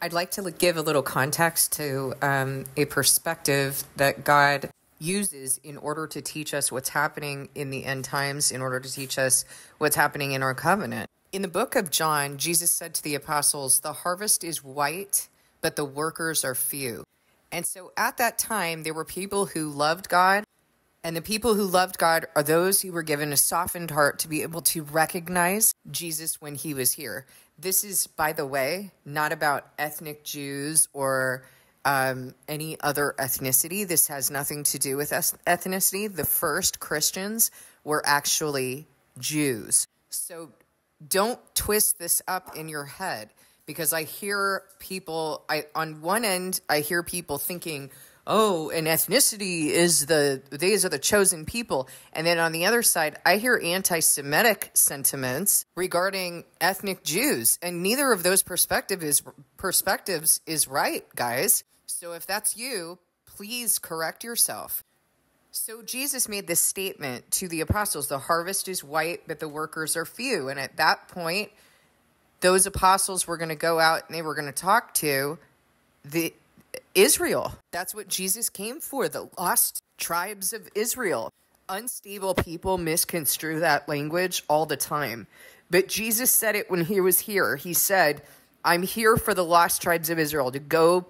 I'd like to give a little context to um, a perspective that God uses in order to teach us what's happening in the end times, in order to teach us what's happening in our covenant. In the book of John, Jesus said to the apostles, The harvest is white, but the workers are few. And so at that time, there were people who loved God. And the people who loved God are those who were given a softened heart to be able to recognize Jesus when he was here. This is, by the way, not about ethnic Jews or um, any other ethnicity. This has nothing to do with ethnicity. The first Christians were actually Jews. So don't twist this up in your head because I hear people I on one end I hear people thinking, "Oh, an ethnicity is the these are the chosen people." And then on the other side, I hear anti-Semitic sentiments regarding ethnic Jews, and neither of those perspective is perspectives is right, guys. So if that's you, please correct yourself. So Jesus made this statement to the apostles, the harvest is white, but the workers are few. And at that point, those apostles were going to go out and they were going to talk to the Israel. That's what Jesus came for, the lost tribes of Israel. Unstable people misconstrue that language all the time. But Jesus said it when he was here. He said, I'm here for the lost tribes of Israel to go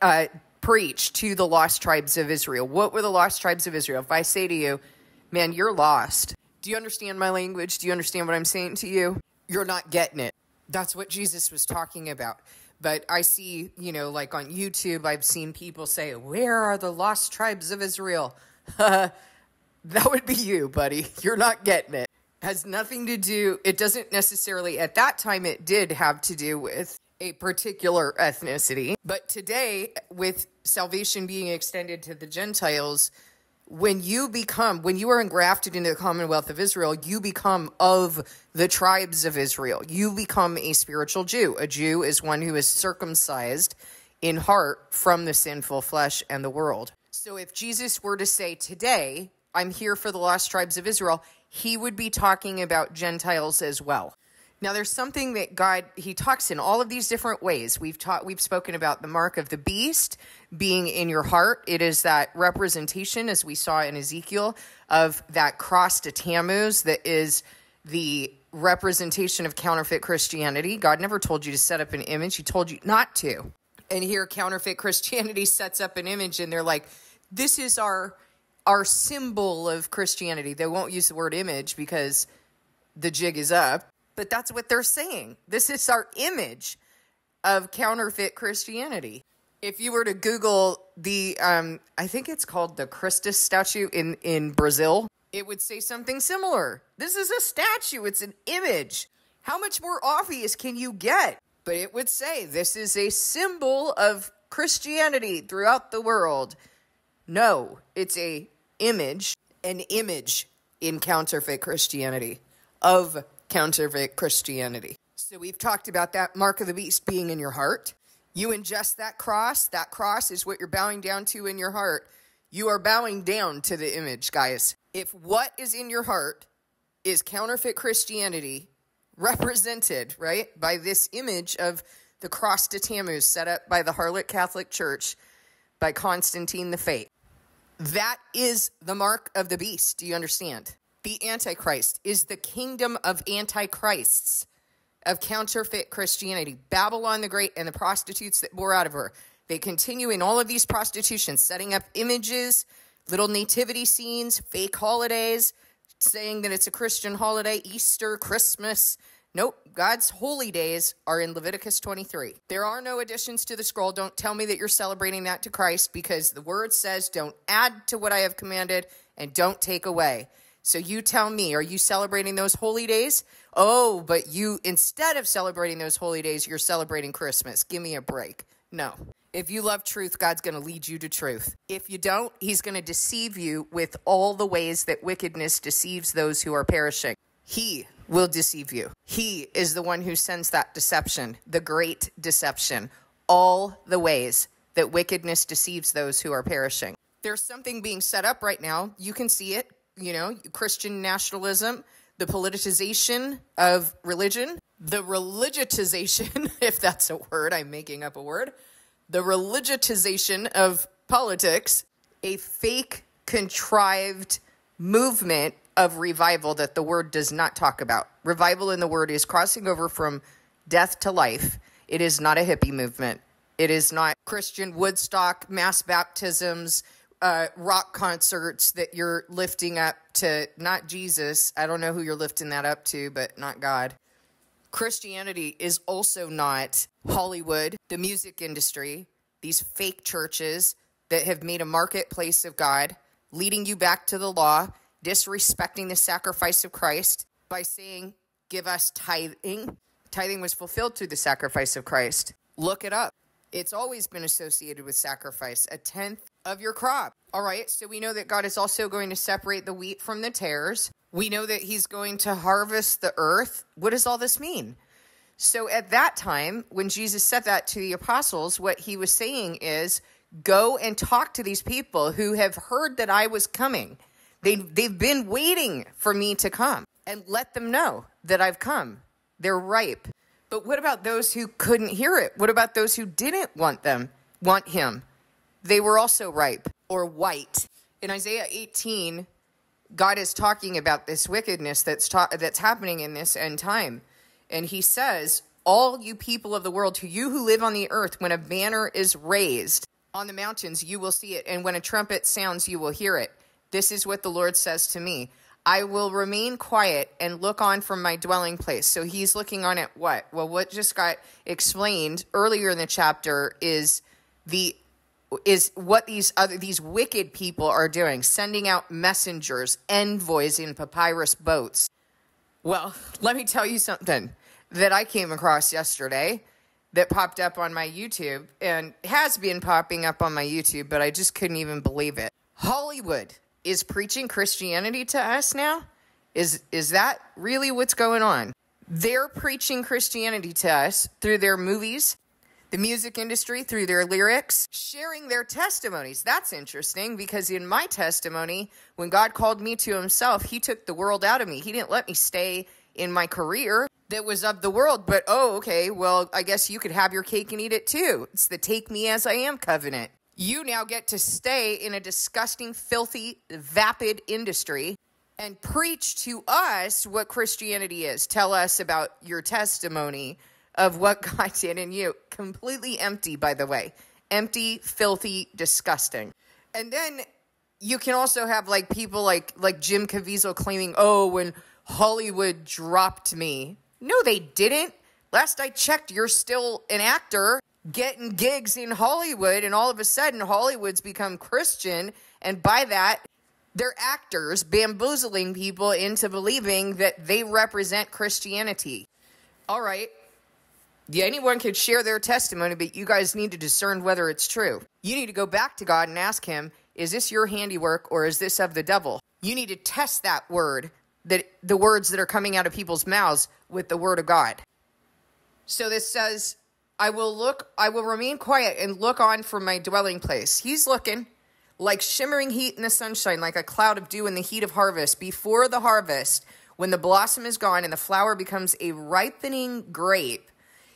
uh, preach to the lost tribes of Israel. What were the lost tribes of Israel? If I say to you, man, you're lost. Do you understand my language? Do you understand what I'm saying to you? you're not getting it. That's what Jesus was talking about. But I see, you know, like on YouTube, I've seen people say, Where are the lost tribes of Israel? that would be you, buddy. You're not getting it. Has nothing to do, it doesn't necessarily, at that time, it did have to do with a particular ethnicity. But today, with salvation being extended to the Gentiles, when you become when you are engrafted into the commonwealth of israel you become of the tribes of israel. You become a spiritual jew. A jew is one who is circumcised in heart from the sinful flesh and the world. So if jesus were to say today i'm here for the lost tribes of israel he would be talking about gentiles as well now there's something that God he talks in all of these different ways. We've taught we've spoken about the mark of the beast being in your heart. It is that representation as we saw in Ezekiel of that cross to Tammuz that is the representation of counterfeit Christianity. God never told you to set up an image, he told you not to. And here counterfeit Christianity sets up an image and they're like this is our our symbol of Christianity. They won't use the word image because the jig is up but that's what they're saying. This is our image of counterfeit Christianity. If you were to Google the, um, I think it's called the Christus statue in, in Brazil, it would say something similar. This is a statue, it's an image. How much more obvious can you get? But it would say this is a symbol of Christianity throughout the world. No, it's a image, an image in counterfeit Christianity of counterfeit Christianity. So we've talked about that mark of the beast being in your heart. You ingest that cross, that cross is what you're bowing down to in your heart. You are bowing down to the image, guys. If what is in your heart is counterfeit Christianity, represented, right, by this image of the cross to Tammuz set up by the harlot Catholic Church by Constantine the Fate. That is the mark of the beast. Do you understand? The Antichrist is the kingdom of antichrists, of counterfeit Christianity. Babylon the Great and the prostitutes that bore out of her. They continue in all of these prostitutions, setting up images, little nativity scenes, fake holidays, saying that it's a Christian holiday, Easter, Christmas. Nope, God's holy days are in Leviticus 23. There are no additions to the scroll. Don't tell me that you're celebrating that to Christ because the word says, don't add to what I have commanded and don't take away. So you tell me, are you celebrating those holy days? Oh, but you, instead of celebrating those holy days, you're celebrating Christmas. Give me a break. No. If you love truth, God's going to lead you to truth. If you don't, He's going to deceive you with all the ways that wickedness deceives those who are perishing. He will deceive you. He is the one who sends that deception, the great deception, all the ways that wickedness deceives those who are perishing. There's something being set up right now. You can see it you know, Christian nationalism. the politicization of religion, the religitization, if that's a word, I'm making up a word, the religitization of politics, a fake, contrived movement of revival that the word does not talk about. Revival in the word is crossing over from death to life. It is not a hippie movement. It is not Christian Woodstock, mass baptisms, uh, rock concerts that you're lifting up to not Jesus. I don't know who you're lifting that up to, but not God. Christianity is also not Hollywood, the music industry, these fake churches that have made a marketplace of God, leading you back to the law, disrespecting the sacrifice of Christ by saying, Give us tithing. Tithing was fulfilled through the sacrifice of Christ. Look it up. It's always been associated with sacrifice, a tenth of your crop. All right, so we know that God is also going to separate the wheat from the tares. We know that He's going to harvest the earth. What does all this mean? So at that time, when Jesus said that to the apostles, what He was saying is, Go and talk to these people who have heard that I was coming. They, they've been waiting for me to come and let them know that I've come. They're ripe. But what about those who couldn't hear it? What about those who didn't want them, want him? They were also ripe or white. In Isaiah 18, God is talking about this wickedness that's that's happening in this end time. And he says, "All you people of the world, to you who live on the earth, when a banner is raised on the mountains, you will see it, and when a trumpet sounds, you will hear it. This is what the Lord says to me. I will remain quiet and look on from my dwelling place. So he's looking on at what? Well, what just got explained earlier in the chapter is the is what these other these wicked people are doing, sending out messengers, envoys in papyrus boats. Well, let me tell you something that I came across yesterday that popped up on my YouTube and has been popping up on my YouTube, but I just couldn't even believe it. Hollywood is preaching Christianity to us now? Is is that really what's going on? They're preaching Christianity to us through their movies, the music industry, through their lyrics, sharing their testimonies. That's interesting because in my testimony, when God called me to himself, he took the world out of me. He didn't let me stay in my career that was of the world, but oh, okay, well, I guess you could have your cake and eat it too. It's the take me as I am covenant. You now get to stay in a disgusting, filthy, vapid industry and preach to us what Christianity is. Tell us about your testimony of what God did in you. Completely empty, by the way. Empty, filthy, disgusting. And then you can also have like people like like Jim Caviezel claiming, "Oh, when Hollywood dropped me." No, they didn't. Last I checked, you're still an actor getting gigs in Hollywood, and all of a sudden, Hollywood's become Christian, and by that, they're actors bamboozling people into believing that they represent Christianity. All right. Yeah, anyone could share their testimony, but you guys need to discern whether it's true. You need to go back to God and ask Him, is this your handiwork or is this of the devil? You need to test that word, that the words that are coming out of people's mouths with the word of God. So this says, I will look, I will remain quiet and look on from my dwelling place. He's looking like shimmering heat in the sunshine, like a cloud of dew in the heat of harvest. Before the harvest, when the blossom is gone and the flower becomes a ripening grape,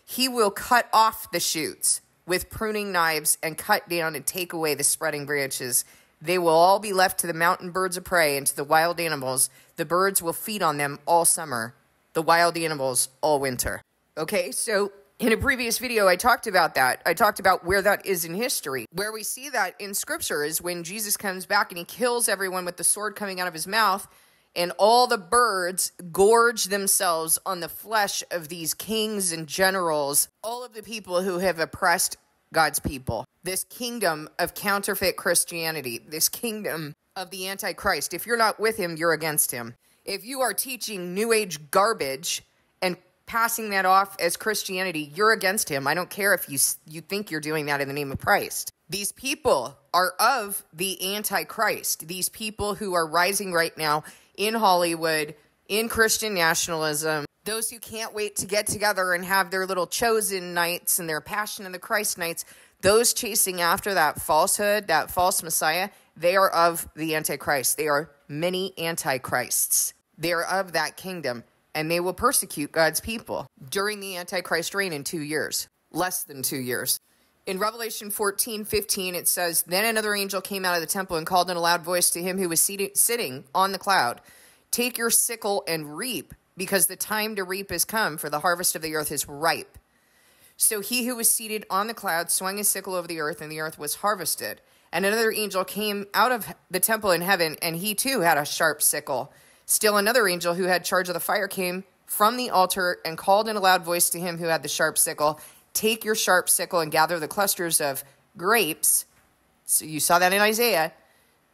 he will cut off the shoots with pruning knives and cut down and take away the spreading branches. They will all be left to the mountain birds of prey and to the wild animals. The birds will feed on them all summer, the wild animals all winter. Okay, so in a previous video, I talked about that. I talked about where that is in history. Where we see that in scripture is when Jesus comes back and he kills everyone with the sword coming out of his mouth, and all the birds gorge themselves on the flesh of these kings and generals, all of the people who have oppressed God's people. This kingdom of counterfeit Christianity, this kingdom of the Antichrist. If you're not with him, you're against him. If you are teaching New Age garbage passing that off as Christianity, you're against him. I don't care if you you think you're doing that in the name of Christ. These people are of the antichrist. These people who are rising right now in Hollywood, in Christian nationalism, those who can't wait to get together and have their little chosen nights and their passion of the Christ nights, those chasing after that falsehood, that false Messiah, they are of the Antichrist. They are many antichrists. They are of that kingdom, and they will persecute God's people during the Antichrist reign in two years, less than two years. In Revelation 14, 15, it says, Then another angel came out of the temple and called in a loud voice to him who was seated, sitting on the cloud Take your sickle and reap, because the time to reap is come, for the harvest of the earth is ripe. So he who was seated on the cloud swung his sickle over the earth, and the earth was harvested. And another angel came out of the temple in heaven, and he too had a sharp sickle. Still another angel who had charge of the fire came from the altar and called in a loud voice to him who had the sharp sickle Take your sharp sickle and gather the clusters of grapes. So you saw that in Isaiah,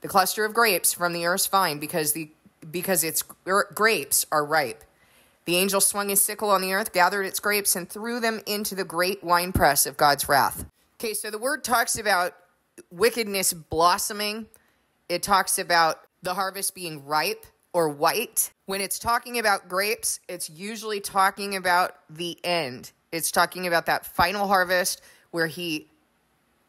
the cluster of grapes from the earth's vine, because the because its grapes are ripe. The angel swung his sickle on the earth, gathered its grapes, and threw them into the great winepress of God's wrath. Okay, so the word talks about wickedness blossoming, it talks about the harvest being ripe or white. When it's talking about grapes, it's usually talking about the end. It's talking about that final harvest where he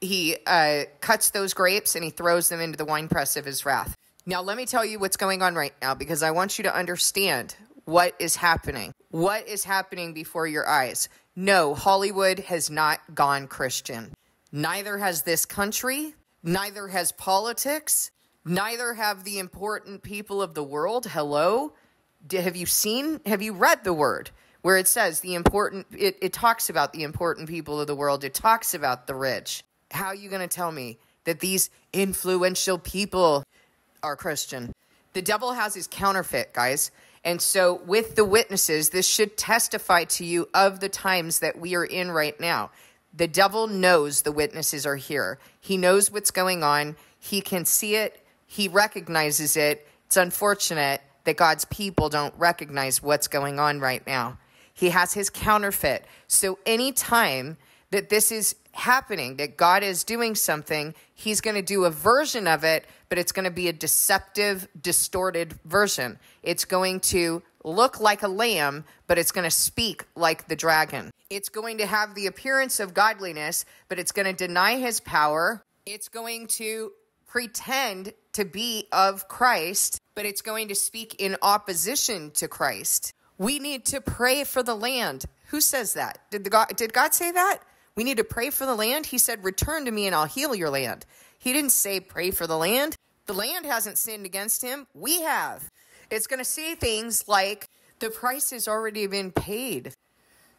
he uh, cuts those grapes and he throws them into the winepress of his wrath. Now, let me tell you what's going on right now because I want you to understand what is happening. What is happening before your eyes? No, Hollywood has not gone Christian. Neither has this country, neither has politics, neither have the important people of the world. Hello? Have you seen, have you read the word where it says the important, it, it talks about the important people of the world, it talks about the rich. How are you going to tell me that these influential people are Christian? The devil has his counterfeit, guys. And so, with the witnesses, this should testify to you of the times that we are in right now. The devil knows the witnesses are here. He knows what's going on. He can see it. He recognizes it. It's unfortunate that God's people don't recognize what's going on right now. He has his counterfeit. So, anytime that this is happening, that God is doing something, he's going to do a version of it, but it's going to be a deceptive, distorted version. It's going to look like a lamb, but it's going to speak like the dragon. It's going to have the appearance of godliness, but it's going to deny his power. It's going to pretend to be of Christ, but it's going to speak in opposition to Christ. We need to pray for the land. Who says that? Did, the God, did God say that? We need to pray for the land. He said, Return to me and I'll heal your land. He didn't say, Pray for the land. The land hasn't sinned against him. We have. It's going to say things like, The price has already been paid.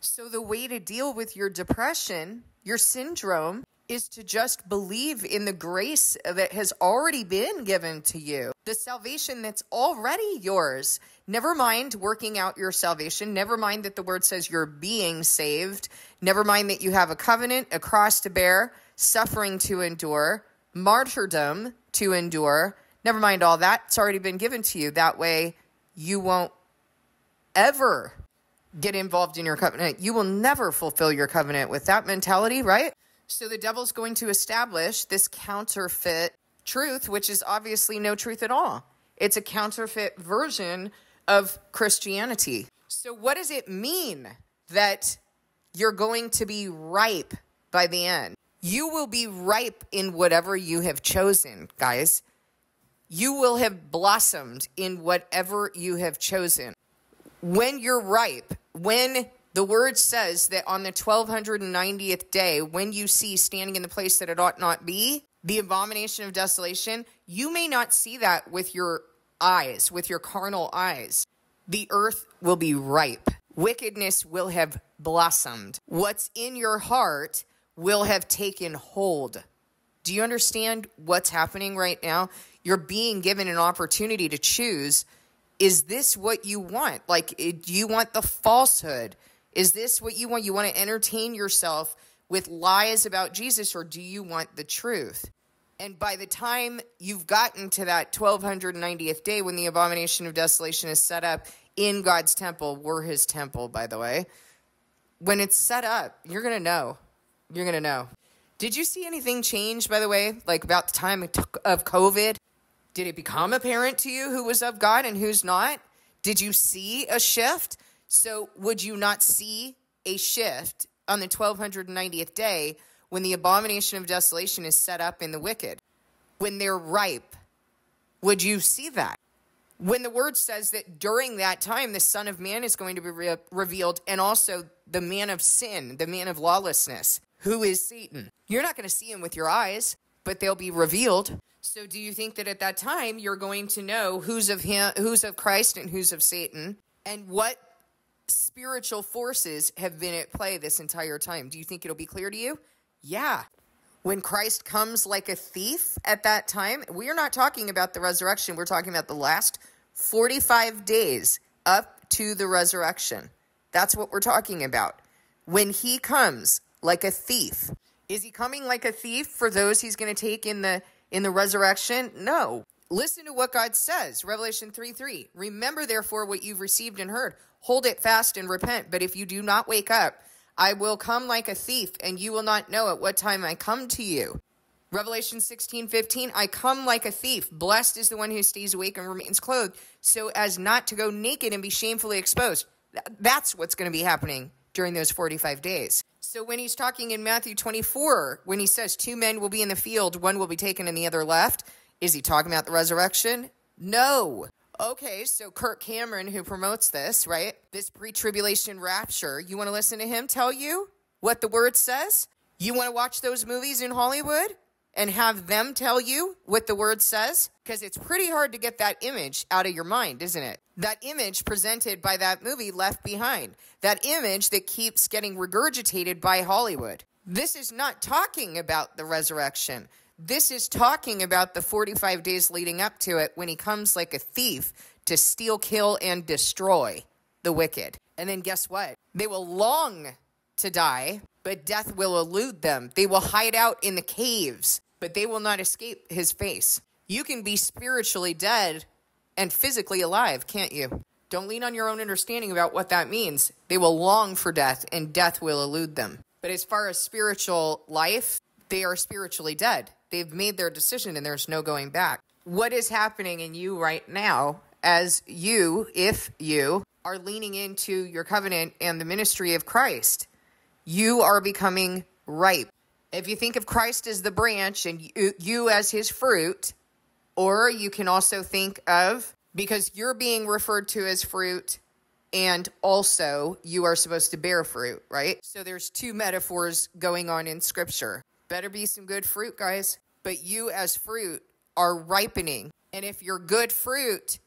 So the way to deal with your depression, your syndrome, is to just believe in the grace that has already been given to you, the salvation that's already yours. Never mind working out your salvation. Never mind that the word says you're being saved. Never mind that you have a covenant, a cross to bear, suffering to endure, martyrdom to endure. Never mind all that. It's already been given to you. That way, you won't ever get involved in your covenant. You will never fulfill your covenant with that mentality, right? So the devil's going to establish this counterfeit truth, which is obviously no truth at all. It's a counterfeit version of Christianity. So, what does it mean that you're going to be ripe by the end? You will be ripe in whatever you have chosen, guys. You will have blossomed in whatever you have chosen. When you're ripe, when the word says that on the 1290th day, when you see standing in the place that it ought not be, the abomination of desolation, you may not see that with your eyes, with your carnal eyes. The earth will be ripe. Wickedness will have blossomed. What's in your heart will have taken hold. Do you understand what's happening right now? You're being given an opportunity to choose. Is this what you want? Like, eh, do you want the falsehood? Is this what you want? You want to entertain yourself with lies about Jesus, or do you want the truth? And by the time you've gotten to that 1290th day when the abomination of desolation is set up in God's temple, we're his temple, by the way, when it's set up, you're going to know. You're going to know. Did you see anything change, by the way, like about the time of COVID? Did it become apparent to you who was of God and who's not? Did you see a shift? So, would you not see a shift on the 1290th day when the abomination of desolation is set up in the wicked? When they're ripe, would you see that? when the word says that during that time the Son of Man is going to be re- revealed and also the man of sin, the man of lawlessness, who is Satan. You're not going to see him with your eyes, but they'll be revealed. So do you think that at that time you're going to know who's of him, who's of Christ and who's of Satan and what spiritual forces have been at play this entire time? Do you think it'll be clear to you? Yeah. When Christ comes like a thief at that time, we are not talking about the resurrection. We're talking about the last 45 days up to the resurrection. That's what we're talking about. When he comes like a thief, is he coming like a thief for those he's going to take in the in the resurrection? No. Listen to what God says. Revelation 3 3. Remember therefore what you've received and heard. Hold it fast and repent. But if you do not wake up, I will come like a thief, and you will not know at what time I come to you. Revelation 16 15. I come like a thief. Blessed is the one who stays awake and remains clothed, so as not to go naked and be shamefully exposed. That's what's going to be happening during those 45 days. So when he's talking in Matthew 24, when he says two men will be in the field, one will be taken and the other left, is he talking about the resurrection? No. Okay, so Kirk Cameron, who promotes this, right? This pre tribulation rapture, you want to listen to him tell you what the word says? You want to watch those movies in Hollywood? and have them tell you what the word says? Because it's pretty hard to get that image out of your mind, isn't it? That image presented by that movie Left Behind, that image that keeps getting regurgitated by Hollywood. This is not talking about the resurrection. This is talking about the 45 days leading up to it when he comes like a thief to steal, kill, and destroy the wicked. And then guess what? They will long to die, but death will elude them. They will hide out in the caves but they will not escape his face. You can be spiritually dead and physically alive, can't you? Don't lean on your own understanding about what that means. They will long for death, and death will elude them. But as far as spiritual life, they are spiritually dead. They've made their decision, and there's no going back. What is happening in you right now as you, if you, are leaning into your covenant and the ministry of Christ? You are becoming ripe. If you think of Christ as the branch and you, uh, you as his fruit, or you can also think of because you're being referred to as fruit and also you are supposed to bear fruit, right? So there's two metaphors going on in scripture. Better be some good fruit, guys. But you as fruit are ripening. And if you're good fruit,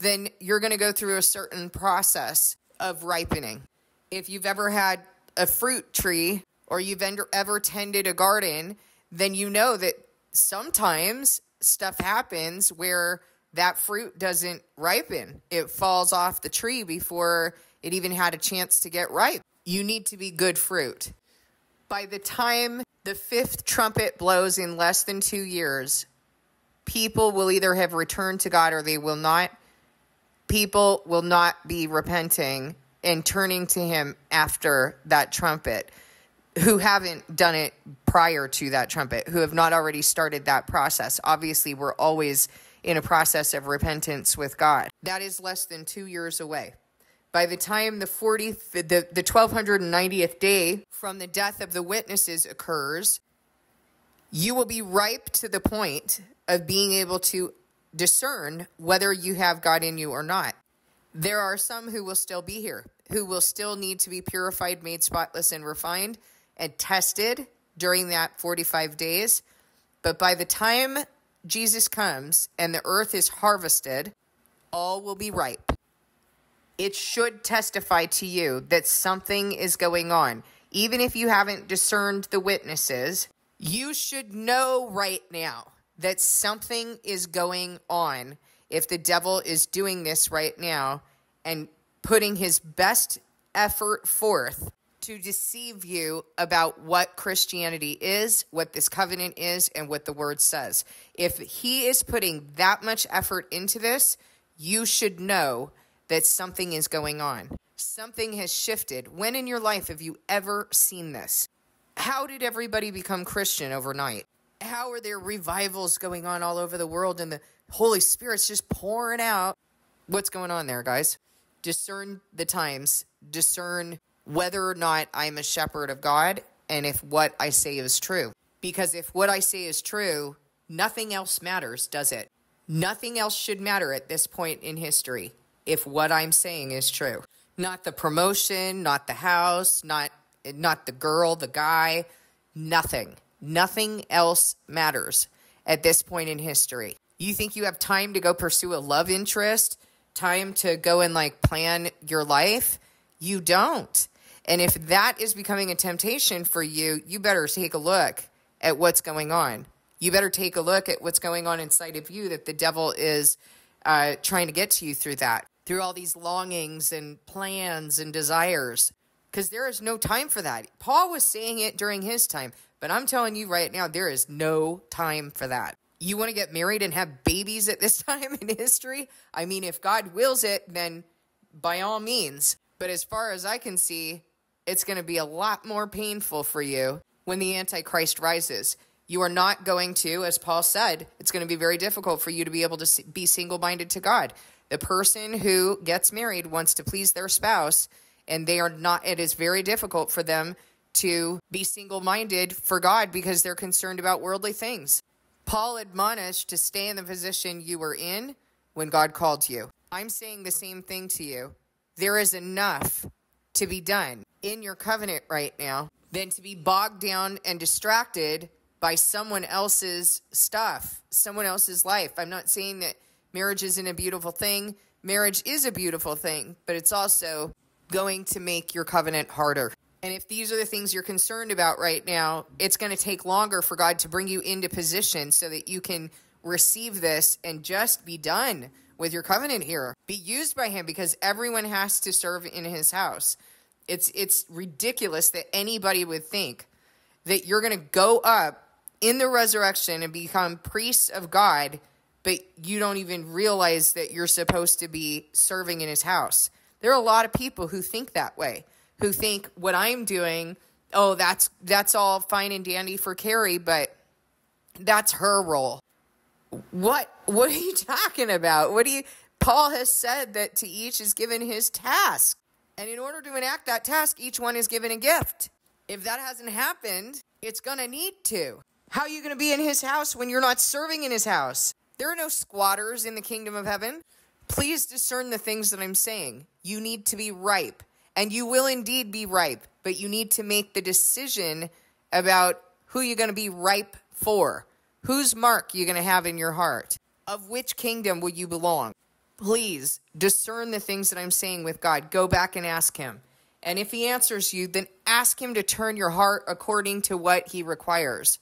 then you're going to go through a certain process of ripening. If you've ever had a fruit tree or you've ever tended a garden, then you know that sometimes stuff happens where that fruit doesn't ripen. It falls off the tree before it even had a chance to get ripe. You need to be good fruit. By the time the fifth trumpet blows in less than two years, people will either have returned to God or they will not. People will not be repenting and turning to Him after that trumpet who haven't done it prior to that trumpet, who have not already started that process. Obviously, we're always in a process of repentance with God. That is less than two years away. By the time the 40th, the, the 1290th day from the death of the witnesses occurs, you will be ripe to the point of being able to discern whether you have God in you or not. There are some who will still be here, who will still need to be purified, made spotless, and refined and tested during that 45 days. But by the time Jesus comes and the earth is harvested, all will be ripe. It should testify to you that something is going on. Even if you haven't discerned the witnesses, you should know right now that something is going on if the devil is doing this right now and putting his best effort forth to deceive you about what Christianity is, what this covenant is, and what the word says. If he is putting that much effort into this, you should know that something is going on. Something has shifted. When in your life have you ever seen this? How did everybody become Christian overnight? How are there revivals going on all over the world and the Holy Spirit's just pouring out? What's going on there, guys? Discern the times, discern whether or not I'm a shepherd of God and if what I say is true. Because if what I say is true, nothing else matters, does it? Nothing else should matter at this point in history if what I'm saying is true. Not the promotion, not the house, not not the girl, the guy, nothing. Nothing else matters at this point in history. You think you have time to go pursue a love interest, time to go and like plan your life? You don't. And if that is becoming a temptation for you, you better take a look at what's going on. You better take a look at what's going on inside of you that the devil is uh, trying to get to you through that, through all these longings and plans and desires, because there is no time for that. Paul was saying it during his time, but I'm telling you right now, there is no time for that. You want to get married and have babies at this time in history? I mean, if God wills it, then by all means. But as far as I can see, it's going to be a lot more painful for you when the Antichrist rises. You are not going to, as Paul said, it's going to be very difficult for you to be able to be single minded to God. The person who gets married wants to please their spouse, and they are not, it is very difficult for them to be single minded for God because they're concerned about worldly things. Paul admonished to stay in the position you were in when God called you. I'm saying the same thing to you. There is enough to be done in your covenant right now than to be bogged down and distracted by someone else's stuff, someone else's life. I'm not saying that marriage isn't a beautiful thing. Marriage is a beautiful thing, but it's also going to make your covenant harder. And if these are the things you're concerned about right now, it's going to take longer for God to bring you into position so that you can receive this and just be done with your covenant here. Be used by him because everyone has to serve in his house. It's it's ridiculous that anybody would think that you're going to go up in the resurrection and become priests of God, but you don't even realize that you're supposed to be serving in his house. There are a lot of people who think that way, who think what I'm doing, oh, that's that's all fine and dandy for Carrie, but that's her role. What what are you talking about? What do you Paul has said that to each is given his task. And in order to enact that task, each one is given a gift. If that hasn't happened, it's going to need to. How are you going to be in his house when you're not serving in his house? There are no squatters in the kingdom of heaven. Please discern the things that I'm saying. You need to be ripe, and you will indeed be ripe, but you need to make the decision about who you're going to be ripe for. Whose mark you're going to have in your heart? Of which kingdom will you belong? Please discern the things that I'm saying with God. Go back and ask Him. And if He answers you, then ask Him to turn your heart according to what He requires.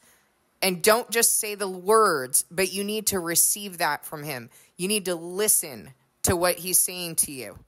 And don't just say the words, but you need to receive that from him. You need to listen to what he's saying to you.